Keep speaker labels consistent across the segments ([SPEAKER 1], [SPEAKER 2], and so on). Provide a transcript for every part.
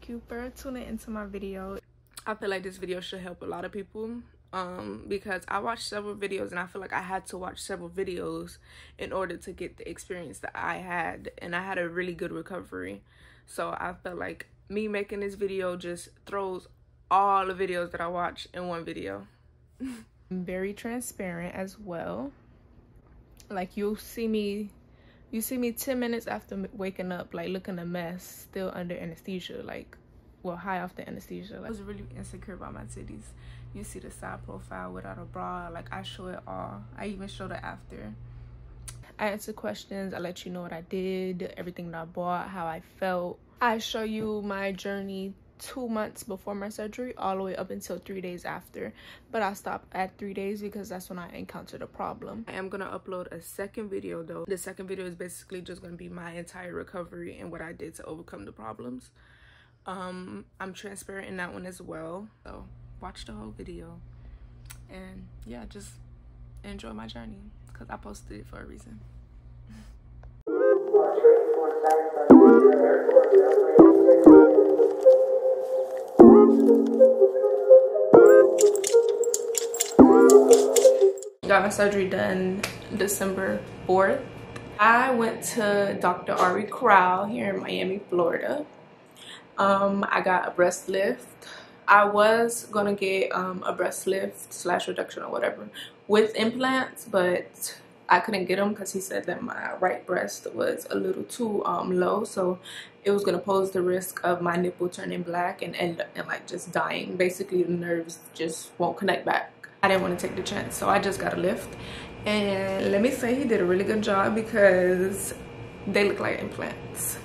[SPEAKER 1] thank you for tuning into my video.
[SPEAKER 2] I feel like this video should help a lot of people um because i watched several videos and i feel like i had to watch several videos in order to get the experience that i had and i had a really good recovery. So i felt like me making this video just throws all the videos that i watch in one video.
[SPEAKER 1] Very transparent as well. Like you'll see me you see me 10 minutes after waking up like looking a mess still under anesthesia like well high off the anesthesia like, i was really insecure about my titties. You see the side profile without a bra like i show it all. I even showed it after. I answer questions i let you know what i did everything that i bought how i felt. I show you my journey two months before my surgery all the way up until three days after. But i stopped at three days because that's when i encountered a problem.
[SPEAKER 2] I am gonna upload a second video though. The second video is basically just gonna be my entire recovery and what i did to overcome the problems. Um i'm transparent in that one as well. So watch the whole video. And yeah just enjoy my journey. Because i posted it for a reason got my surgery done december 4th i went to dr Ary Krau here in miami florida. Um i got a breast lift. I was gonna get um, a breast lift slash reduction or whatever with implants, but I couldn't get them because he said that my right breast was a little too um, low, so it was gonna pose the risk of my nipple turning black and end and like just dying. Basically, the nerves just won't connect back. I didn't want to take the chance, so I just got a lift. And let me say, he did a really good job because they look like implants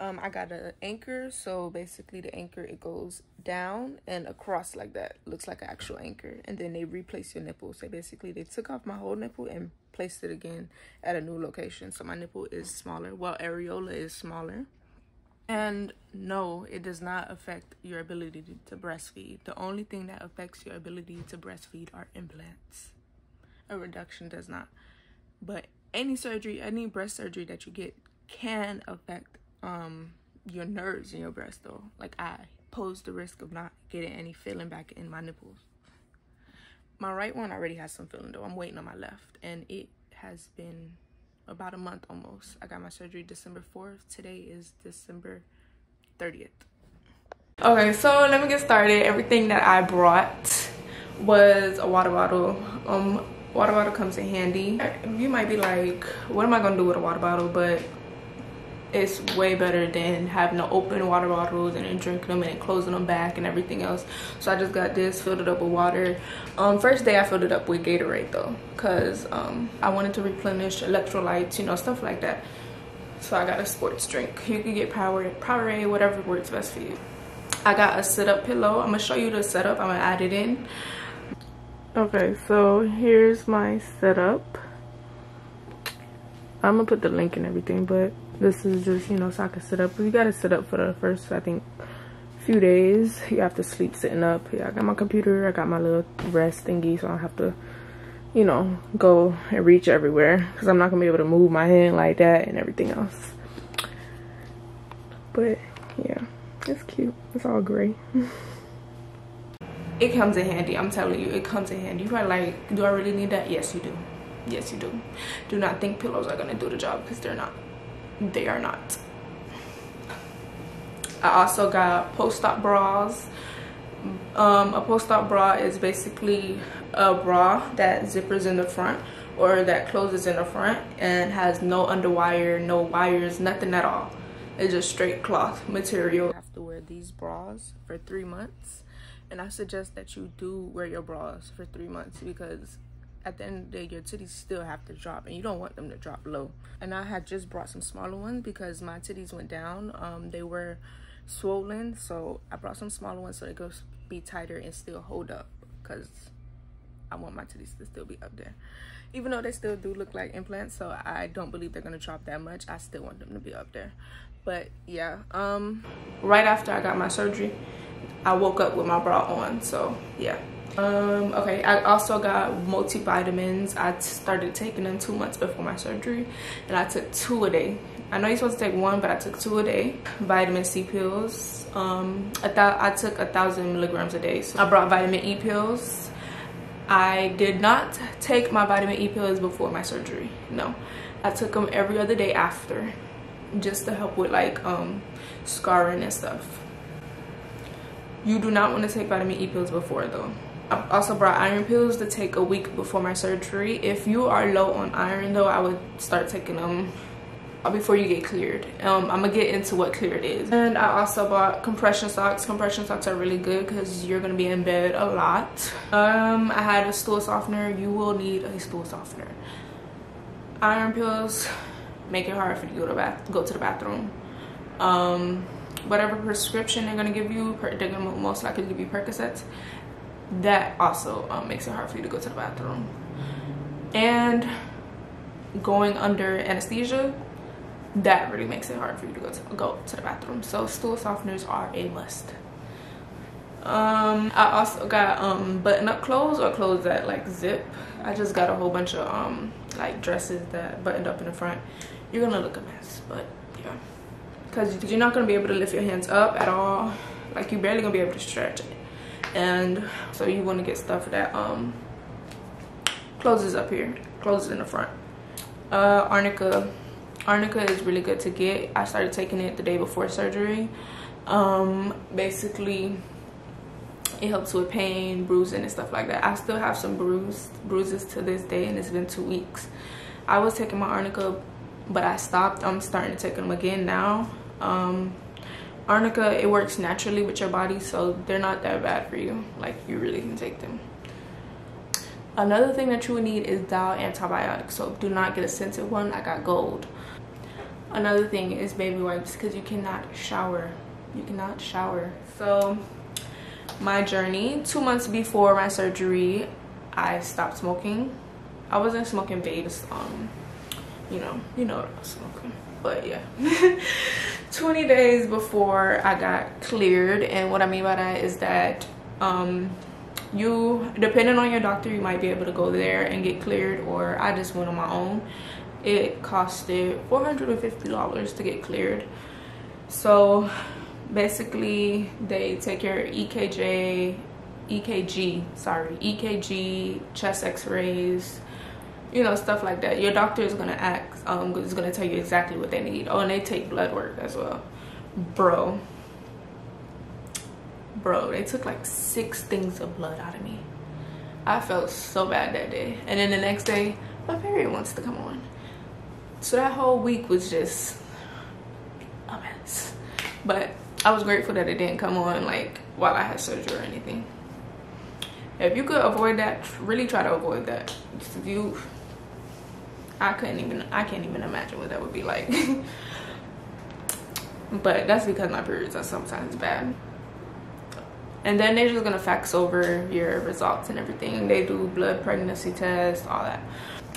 [SPEAKER 2] um i got an anchor so basically the anchor it goes down and across like that. Looks like an actual anchor and then they replace your nipple. So basically they took off my whole nipple and placed it again at a new location. So my nipple is smaller well areola is smaller. And no it does not affect your ability to breastfeed. The only thing that affects your ability to breastfeed are implants. A reduction does not. But any surgery any breast surgery that you get can affect um your nerves in your breast though. Like i pose the risk of not getting any feeling back in my nipples. My right one already has some feeling though. I'm waiting on my left. And it has been about a month almost. I got my surgery december 4th today is december 30th okay so let me get started. Everything that i brought was a water bottle. Um water bottle comes in handy. You might be like what am i gonna do with a water bottle? But it's way better than having to open water bottles and then drinking them and closing them back and everything else. So i just got this filled it up with water. Um first day i filled it up with gatorade though because um i wanted to replenish electrolytes you know stuff like that. So i got a sports drink. You can get power powerade whatever works best for you. I got a sit-up pillow. I'm gonna show you the setup. I'm gonna add it in. Okay so here's my setup. I'm gonna put the link and everything but this is just you know so i can sit up. You gotta sit up for the first i think few days. You have to sleep sitting up. Yeah i got my computer. I got my little rest thingy so i don't have to you know go and reach everywhere. Because i'm not gonna be able to move my hand like that and everything else. But yeah it's cute. It's all gray. It comes in handy i'm telling you. It comes in handy. You are like do i really need that? Yes you do. Yes you do. Do not think pillows are gonna do the job because they're not they are not. I also got post-op bras. Um, a post-op bra is basically a bra that zippers in the front or that closes in the front and has no underwire no wires nothing at all. It's just straight cloth material. You have to wear these bras for three months. And i suggest that you do wear your bras for three months because at the end of the day your titties still have to drop and you don't want them to drop low. And i had just brought some smaller ones because my titties went down. Um they were swollen so i brought some smaller ones so they could be tighter and still hold up because i want my titties to still be up there. Even though they still do look like implants so i don't believe they're gonna drop that much. I still want them to be up there. But yeah um right after i got my surgery i woke up with my bra on so yeah um okay i also got multivitamins i started taking them two months before my surgery and i took two a day I know you're supposed to take one, but I took two a day. Vitamin C pills. Um, I took a thousand milligrams a day. So I brought vitamin E pills. I did not take my vitamin E pills before my surgery. No, I took them every other day after, just to help with like um, scarring and stuff. You do not want to take vitamin E pills before though. I also brought iron pills to take a week before my surgery. If you are low on iron though, I would start taking them before you get cleared. Um, i'm gonna get into what cleared is. And i also bought compression socks. Compression socks are really good because you're gonna be in bed a lot. Um, i had a stool softener. You will need a stool softener. Iron pills make it hard for you to go to bath go to the bathroom. Um, whatever prescription they're gonna give you they're gonna most likely give you percocets that also um, makes it hard for you to go to the bathroom. And going under anesthesia that really makes it hard for you to go to go to the bathroom. So stool softeners are a must. Um i also got um button-up clothes or clothes that like zip. I just got a whole bunch of um like dresses that buttoned up in the front. You're gonna look a mess but yeah. Because you're not gonna be able to lift your hands up at all. Like you're barely gonna be able to stretch and so you want to get stuff that um closes up here closes in the front. Uh arnica arnica is really good to get. I started taking it the day before surgery. Um basically it helps with pain bruising and stuff like that. I still have some bruised bruises to this day and it's been two weeks. I was taking my arnica but i stopped. I'm starting to take them again now. Um arnica it works naturally with your body so they're not that bad for you. Like you really can take them. Another thing that you would need is dial antibiotics so do not get a scented one. I got gold. Another thing is baby wipes because you cannot shower. You cannot shower. So my journey two months before my surgery i stopped smoking. I wasn't smoking babes um you know you know what i was smoking. But yeah. 20 days before i got cleared and what i mean by that is that um you depending on your doctor you might be able to go there and get cleared or i just went on my own. It costed $450 to get cleared. So basically they take your ekj ekg sorry ekg chest x-rays you know stuff like that. Your doctor is gonna ask um is gonna tell you exactly what they need. Oh and they take blood work as well. Bro. Bro they took like six things of blood out of me. I felt so bad that day. And then the next day my period wants to come on. So that whole week was just a mess. But i was grateful that it didn't come on like while i had surgery or anything. If you could avoid that really try to avoid that. If you i couldn't even i can't even imagine what that would be like. But that's because my periods are sometimes bad. And then they're just gonna fax over your results and everything. They do blood pregnancy tests all that.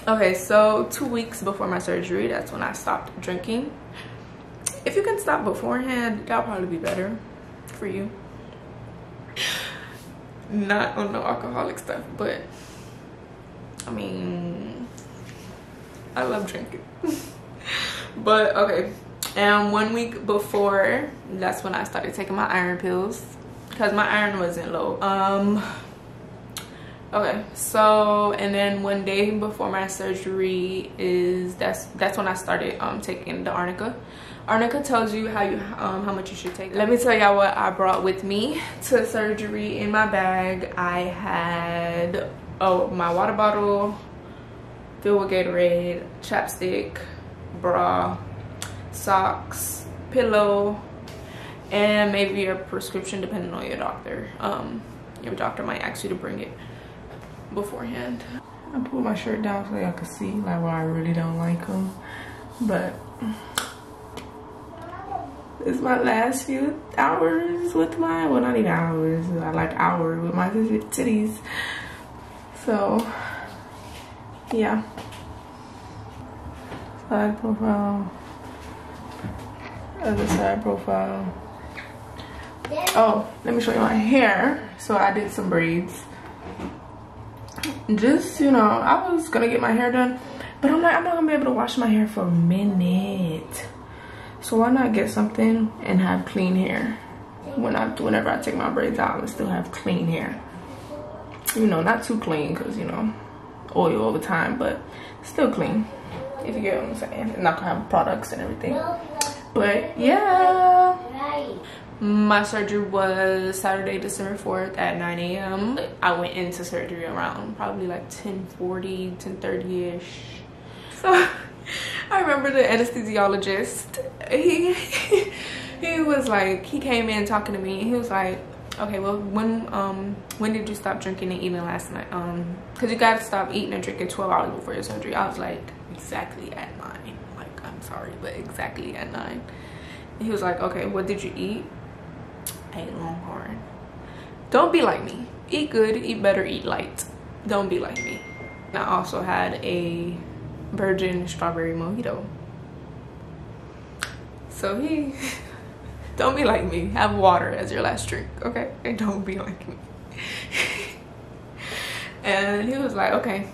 [SPEAKER 2] Okay so two weeks before my surgery that's when i stopped drinking. If you can stop beforehand that'll probably be better for you. Not on no alcoholic stuff but i mean i love drinking. But okay. And one week before that's when i started taking my iron pills. Because my iron wasn't low. Um okay. So and then one day before my surgery is that's that's when i started um taking the arnica. Arnica tells you how you um how much you should take. Let me tell y'all what i brought with me to surgery in my bag. I had oh my water bottle filled with gatorade chapstick bra socks pillow and maybe a prescription depending on your doctor um your doctor might ask you to bring it beforehand. I pulled my shirt down so y'all can see like why I really don't like them. But it's my last few hours with my, well not even hours, I like hours with my titties. So yeah. Side profile. Other side profile. Oh, let me show you my hair. So I did some braids just you know i was gonna get my hair done but i'm like i'm not gonna be able to wash my hair for a minute So why not get something and have clean hair? When I, whenever I take my braids out, I still have clean hair. You know, not too clean because, you know, oil all the time, but still clean. If you get what I'm saying. And not gonna have products and everything. But yeah. My surgery was Saturday, December 4th at 9 a.m. I went into surgery around probably like 1040, 1030-ish. So I remember the anesthesiologist, he, he was like, he came in talking to me. He was like, okay, well, when um when did you stop drinking and eating last night? Um, Cause you gotta stop eating and drinking 12 hours before your surgery. I was like, exactly at nine. Like, I'm sorry, but exactly at nine. And he was like, okay, what did you eat? I ate Longhorn. Don't be like me. Eat good, eat better, eat light. Don't be like me. I also had a virgin strawberry mojito. So he, don't be like me. Have water as your last drink, okay? And don't be like me. and he was like, okay,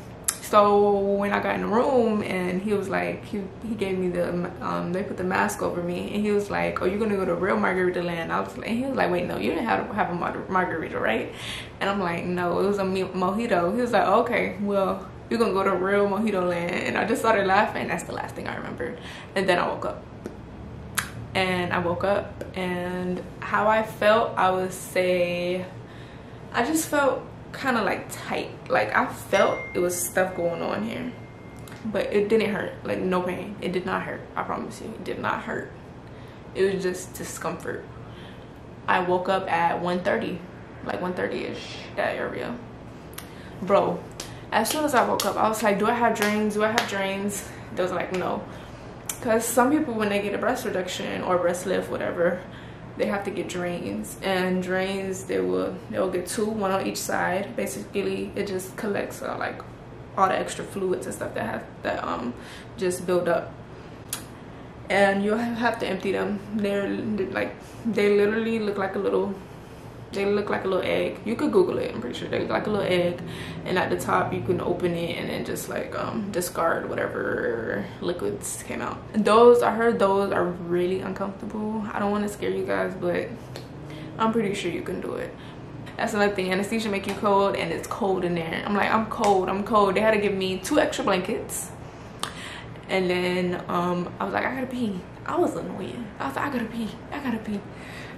[SPEAKER 2] so when I got in the room and he was like, he, he gave me the, um, they put the mask over me and he was like, oh, you're gonna go to real Margarita land. I was like, he was like, wait, no, you didn't have, have a margarita, right? And I'm like, no, it was a mojito. He was like, okay, well, you're gonna go to real mojito land. And I just started laughing. That's the last thing I remembered. And then I woke up. And I woke up and how I felt, I would say, I just felt kind of like tight. Like i felt it was stuff going on here but it didn't hurt. Like no pain. It did not hurt. I promise you it did not hurt. It was just discomfort. I woke up at 1:30, like 1:30 ish that area. Bro as soon as i woke up i was like do i have drains? Do i have drains? They was like no because some people when they get a breast reduction or breast lift whatever they have to get drains. And drains they will they'll get two one on each side. Basically it just collects uh, like all the extra fluids and stuff that have that um just build up. And you'll have to empty them. They're like they literally look like a little they look like a little egg. You could google it i'm pretty sure they look like a little egg. And at the top you can open it and then just like um discard whatever liquids came out. Those i heard those are really uncomfortable. I don't want to scare you guys but i'm pretty sure you can do it. That's another thing anesthesia make you cold and it's cold in there. I'm like i'm cold i'm cold. They had to give me two extra blankets. And then um i was like i gotta pee. I was annoying. I was like i gotta pee i gotta pee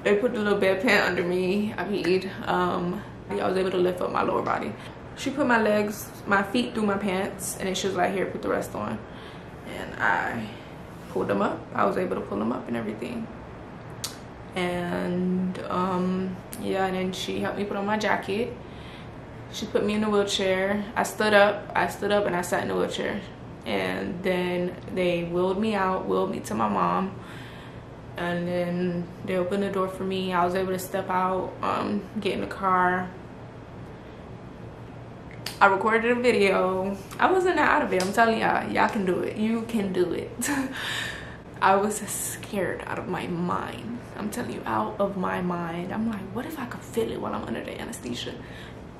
[SPEAKER 2] they put the little bedpan under me. I peed. Um, I was able to lift up my lower body. She put my legs, my feet through my pants, and then she was like, here, put the rest on. And I pulled them up. I was able to pull them up and everything. And um, yeah, and then she helped me put on my jacket. She put me in the wheelchair. I stood up. I stood up and I sat in the wheelchair. And then they wheeled me out, wheeled me to my mom and then they opened the door for me. I was able to step out um, get in the car. I recorded a video. I wasn't out of it. I'm telling y'all y'all can do it. You can do it. I was scared out of my mind. I'm telling you out of my mind. I'm like what if i could feel it while i'm under the anesthesia?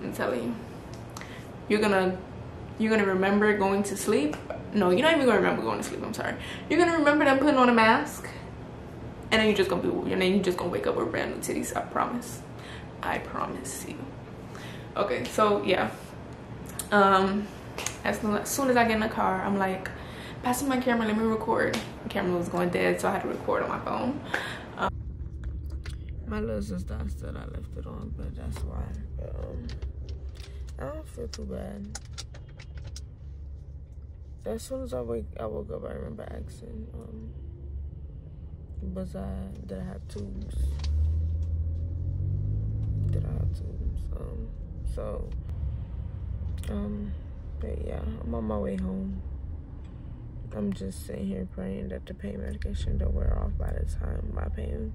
[SPEAKER 2] I'm telling you. You're gonna you're gonna remember going to sleep? No you're not even gonna remember going to sleep. I'm sorry. You're gonna remember them putting on a mask and then you're just gonna be and then you're just gonna wake up with brand new titties i promise. I promise you. Okay so yeah. Um as soon as i get in the car i'm like passing my camera let me record. The camera was going dead so i had to record on my phone. Um, my little sister said i left it on but that's why um, i don't feel too bad. As soon as i wake i woke up i remember asking um, I did I have tubes? Did I have tubes? Um, so um, but yeah, I'm on my way home. I'm just sitting here praying that the pain medication don't wear off by the time my pain,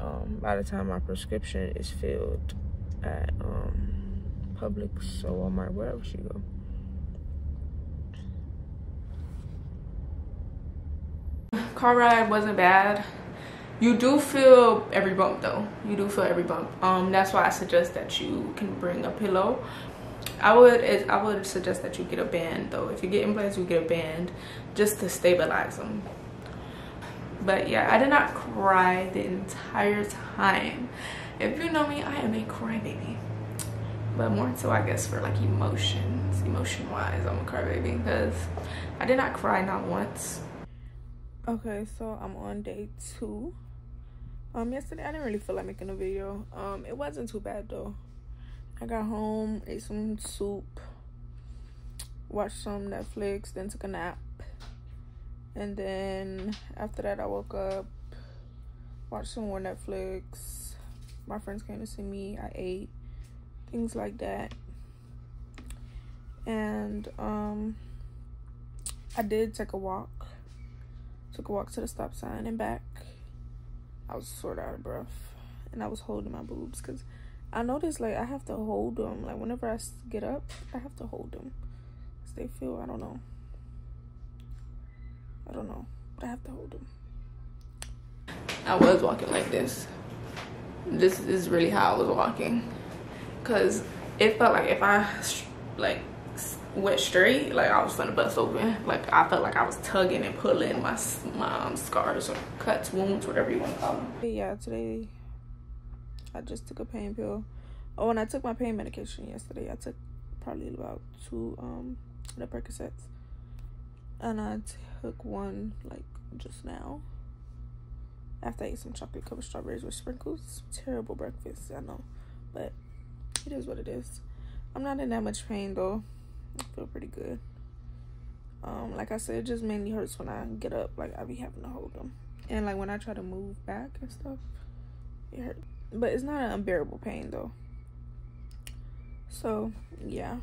[SPEAKER 2] um, by the time my prescription is filled at um, Publix or Walmart, wherever she go. Car ride wasn't bad. You do feel every bump though. You do feel every bump. Um that's why i suggest that you can bring a pillow. I would i would suggest that you get a band though. If you get implants you get a band just to stabilize them but yeah i did not cry the entire time. If you know me i am a crybaby. But more so i guess for like emotions emotion wise i'm a crybaby because i did not cry not once
[SPEAKER 1] okay so i'm on day two. Um yesterday i didn't really feel like making a video. Um it wasn't too bad though. I got home ate some soup watched some netflix then took a nap. And then after that i woke up watched some more netflix. My friends came to see me. I ate things like that. And um i did take a walk took a walk to the stop sign and back i was sort of out of breath and i was holding my boobs because i noticed like i have to hold them like whenever i get up i have to hold them because they feel i don't know I don't know. But I have to hold them.
[SPEAKER 2] I was walking like this. This is really how I was walking. Cause it felt like if I like went straight, like I was gonna bust open. Like I felt like I was tugging and pulling my my um, scars or cuts, wounds, whatever you want to call them.
[SPEAKER 1] Yeah, today I just took a pain pill. Oh, and I took my pain medication yesterday. I took probably about two um the Percocets, and I took one like just now. After I ate some chocolate covered strawberries with sprinkles. Terrible breakfast, I know. But it is what it is. I'm not in that much pain though. I feel pretty good. Um, like I said, it just mainly hurts when I get up. Like I be having to hold them. And like when I try to move back and stuff, it hurts. But it's not an unbearable pain though. So yeah.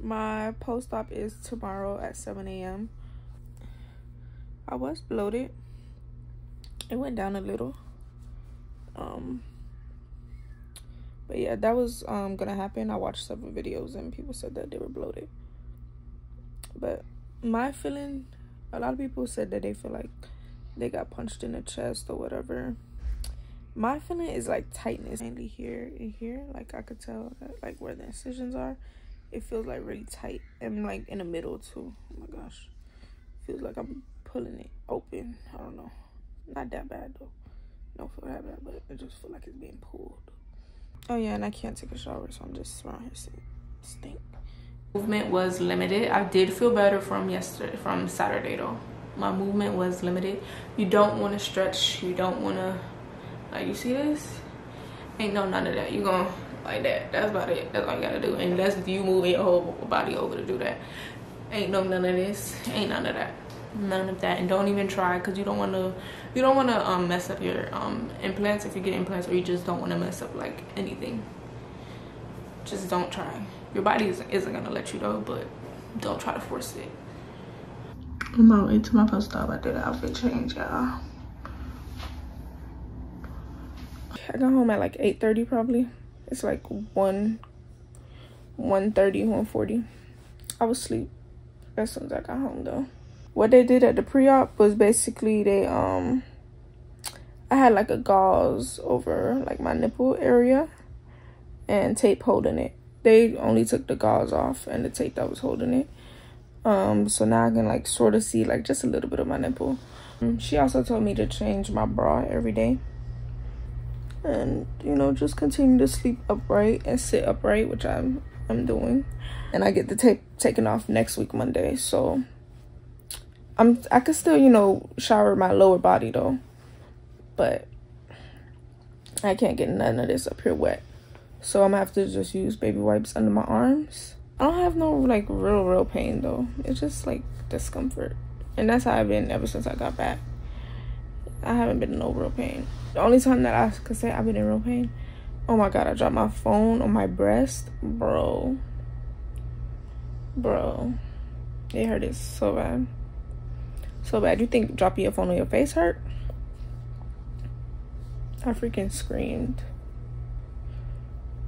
[SPEAKER 1] My post op is tomorrow at 7 a.m. I was bloated. It went down a little. Um but yeah, that was um gonna happen. I watched several videos and people said that they were bloated. But my feeling a lot of people said that they feel like they got punched in the chest or whatever. My feeling is like tightness mainly here and here. Like I could tell that like where the incisions are. It feels like really tight and like in the middle too. Oh my gosh. Feels like I'm pulling it open. I don't know. Not that bad though. Don't feel that bad, but it just feel like it's being pulled. Oh yeah, and I can't take a shower, so I'm just around here stink.
[SPEAKER 2] Movement was limited. I did feel better from yesterday, from Saturday though. My movement was limited. You don't want to stretch. You don't want to, like you see this? Ain't no none of that. You gonna like that. That's about it. That's all you gotta do. And Unless you move your whole body over to do that. Ain't no none of this. Ain't none of that none of that and don't even try because you don't want to you don't want to um, mess up your um, implants. If you get implants or you just don't want to mess up like anything just don't try. Your body isn't, isn't gonna let you know but don't try to force it. I'm on my way to my post op i did an outfit change y'all.
[SPEAKER 1] I got home at like 8 30 probably. It's like 1 1 30 1 40 i was asleep as soon as i got home though what they did at the pre-op was basically they um I had like a gauze over like my nipple area and tape holding it. They only took the gauze off and the tape that was holding it. Um, so now I can like sort of see like just a little bit of my nipple. Um, she also told me to change my bra every day. And you know, just continue to sleep upright and sit upright, which I'm I'm doing. And I get the tape taken off next week Monday. So I'm I could still, you know, shower my lower body though. But I can't get none of this up here wet. So I'm gonna have to just use baby wipes under my arms. I don't have no like real real pain though. It's just like discomfort. And that's how I've been ever since I got back. I haven't been in no real pain. The only time that I could say I've been in real pain, oh my god, I dropped my phone on my breast. Bro. Bro. It hurt it so bad so bad. You think dropping your phone on your face hurt? I freaking screamed.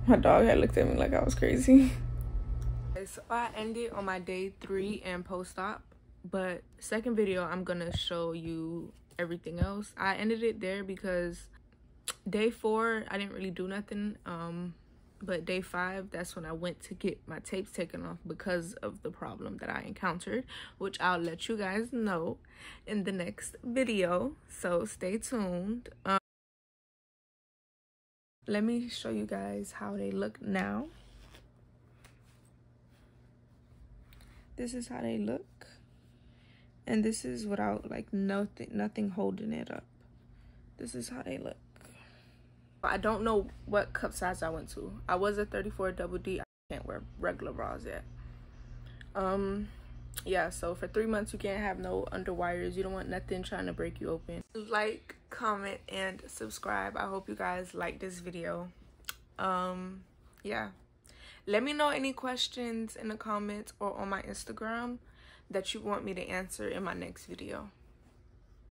[SPEAKER 1] My dog had looked at me like I was crazy. So I ended on my day three and post-op. But second video, I'm gonna show you everything else. I ended it there because day four, I didn't really do nothing. Um, but day five that's when i went to get my tapes taken off because of the problem that i encountered which i'll let you guys know in the next video. So stay tuned. Um, let me show you guys how they look now. This is how they look. And this is without like nothing nothing holding it up. This is how they look I don't know what cup size I went to. I was a 34 double D. I can't wear regular bras yet. Um, yeah, so for three months you can't have no underwires. You don't want nothing trying to break you open. Like, comment, and subscribe. I hope you guys like this video. Um, yeah. Let me know any questions in the comments or on my Instagram that you want me to answer in my next video.